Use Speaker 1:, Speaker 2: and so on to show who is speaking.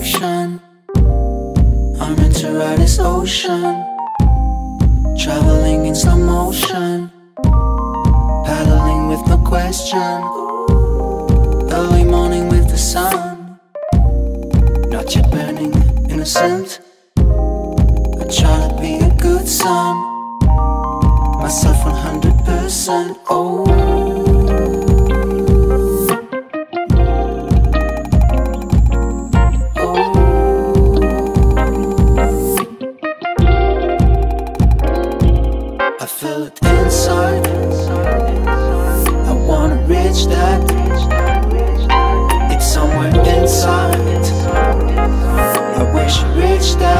Speaker 1: direction. I'm meant to ride this ocean, traveling in slow motion, paddling with no question. Early morning with the sun, not yet burning, innocent. I try to be a good son, myself 100%. Oh. feel it inside. I wanna reach that. It's somewhere inside. I wish I reached that.